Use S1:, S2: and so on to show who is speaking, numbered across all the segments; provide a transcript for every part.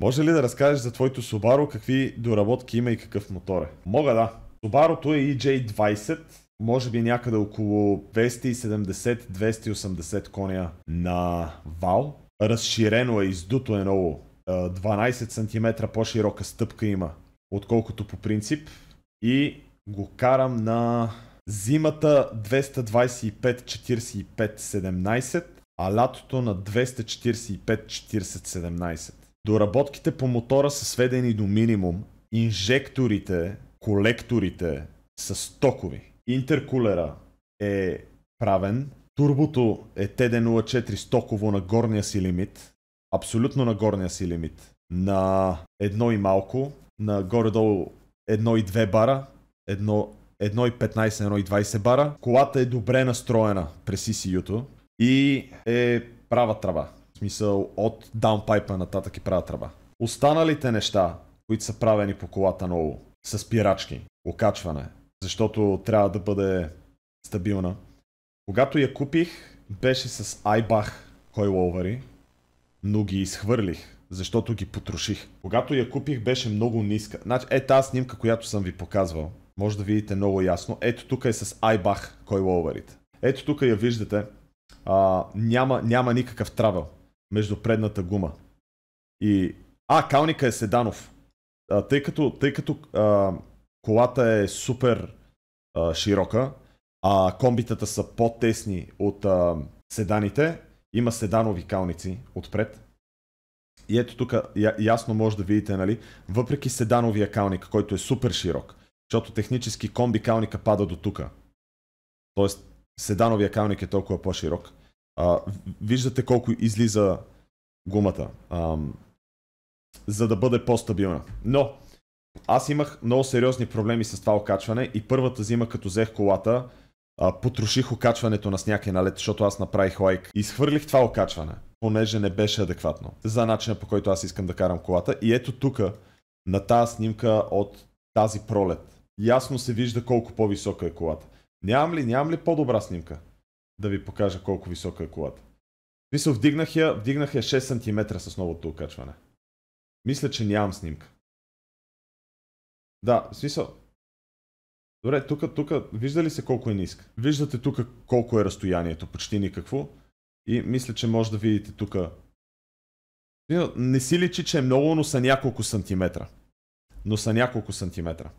S1: Може ли да разкажеш за твоето Subaru, какви доработки има и какъв мотор е? Мога да. Subaru е EJ20, може би някъде около 270-280 коня на вал. Разширено е, издуто е много. 12 см по-широка стъпка има, отколкото по принцип. И го карам на зимата 225-45-17, а лятото на 245-40-17. Доработките по мотора са сведени до минимум. Инжекторите, колекторите са стокови. Интеркулера е правен. Турбото е TD04 стоково на горния си лимит. Абсолютно на горния си лимит. На едно и малко. На горе-долу 1,2 бара. Едно 1,15, 1,20 бара. Колата е добре настроена през ECU-то и е права трава. Смисъл от даунпайпа нататък е права трава. Останалите неща, които са правени по колата ново, са спирачки, окачване, защото трябва да бъде стабилна. Когато я купих, беше с iBach койловари, но ги изхвърлих, защото ги потроших. Когато я купих, беше много ниска. Значи, е тази снимка, която съм ви показвал. Може да видите много ясно. Ето тук е с iBach койловарите. Ето тук я виждате. А, няма, няма никакъв травел между предната гума. И... А, калника е седанов. А, тъй като, тъй като а, колата е супер а, широка, а комбитата са по-тесни от а, седаните, има седанови калници отпред. И ето тук ясно може да видите, нали, въпреки седановия калник, който е супер широк, защото технически комби калника пада до тук. Тоест, седановия калник е толкова по-широк. А, виждате колко излиза гумата, а, за да бъде по-стабилна. Но, аз имах много сериозни проблеми с това окачване и първата зима, като взех колата, а, потроших окачването на сняг и на защото аз направих лайк. Изхвърлих това окачване, понеже не беше адекватно за начина по който аз искам да карам колата. И ето тук, на тази снимка от тази пролет, ясно се вижда колко по-висока е колата. Нямам ли, нямам ли по-добра снимка? Да ви покажа колко висока е колата. Мисля, вдигнах я, вдигнах я 6 см с новото окачване. Мисля, че нямам снимка. Да, смисъл. Добре, тук, тук, вижда ли се колко е ниска? Виждате тук колко е разстоянието, почти никакво. И мисля, че може да видите тук. Не си личи, че е много, но са няколко сантиметра. Но са няколко сантиметра.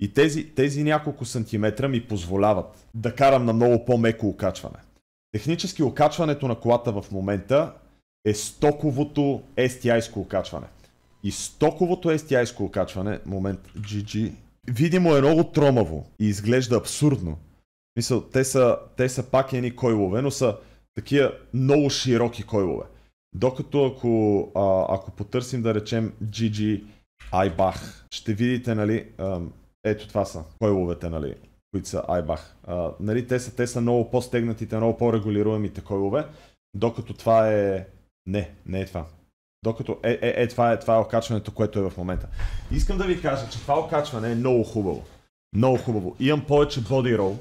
S1: И тези, тези няколко сантиметра ми позволяват да карам на много по-меко окачване. Технически окачването на колата в момента е стоковото STI-ско окачване. И стоковото STI-ско окачване, момент GG, видимо е много тромаво и изглежда абсурдно. Мисъл, те са, те са пак едни койлове, но са такива много широки койлове. Докато ако, а, ако потърсим да речем GG iBach, ще видите, нали, ето това са койловете, нали, които са iBach. А, нали, те, са, те са много по-стегнатите, много по-регулируемите койлове, докато това е... Не, не е това. Докато е, е, е, това е, това е окачването, което е в момента. Искам да ви кажа, че това окачване е много хубаво. Много хубаво. Имам повече body roll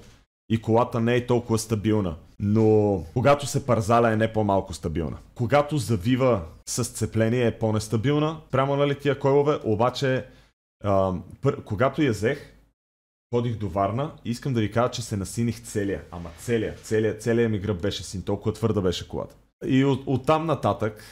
S1: и колата не е толкова стабилна. Но когато се парзаля е не по-малко стабилна. Когато завива с сцепление е по-нестабилна, прямо нали тия койлове, обаче пър, когато я взех, ходих до Варна и искам да ви кажа, че се насиних целия. Ама целия, целия, целия ми гръб беше син, толкова твърда беше колата. И от, от там нататък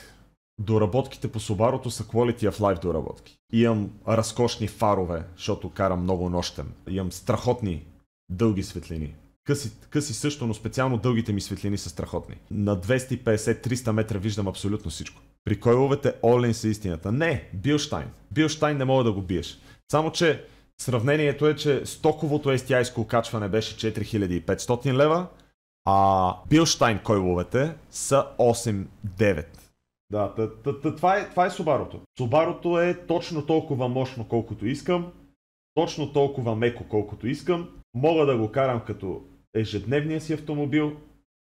S1: доработките по Subaru са quality of life доработки. Имам разкошни фарове, защото карам много нощем. Имам страхотни дълги светлини. Къси, къси също, но специално дългите ми светлини са страхотни. На 250-300 метра виждам абсолютно всичко. При койловете Олен са истината. Не, Билштайн. Билштайн не мога да го биеш. Само, че сравнението е, че стоковото STI-ско окачване беше 4500 лева, а Билштайн койловете са 8-9. Да, т- т- т- това е, това е Subaru. Subaru е точно толкова мощно, колкото искам, точно толкова меко, колкото искам. Мога да го карам като ежедневния си автомобил,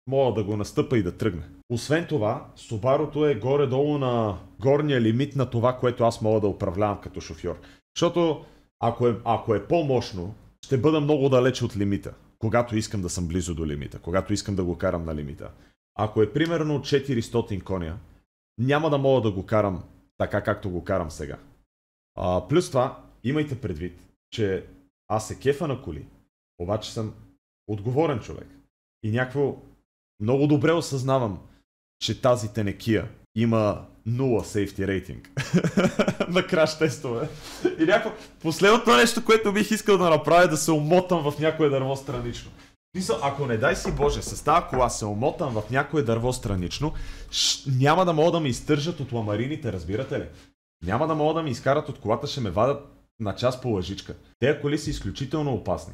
S1: мога да го настъпа и да тръгне. Освен това, Subaru е горе-долу на горния лимит на това, което аз мога да управлявам като шофьор. Защото ако е, ако е по-мощно, ще бъда много далече от лимита, когато искам да съм близо до лимита, когато искам да го карам на лимита. Ако е примерно 400 коня, няма да мога да го карам така както го карам сега. А, плюс това, имайте предвид, че аз се кефа на коли, обаче съм отговорен човек. И някакво много добре осъзнавам, че тази тенекия има нула сейфти рейтинг на краш тестове. И някакво... Последното нещо, което бих искал да направя е да се омотам в някое дърво странично. Ако не дай си Боже, с тази кола се омотам в някое дърво странично, ш... няма да могат да ме изтържат от ламарините, разбирате ли? Няма да могат да ми изкарат от колата, ще ме вадат на час по лъжичка. Те коли са изключително опасни.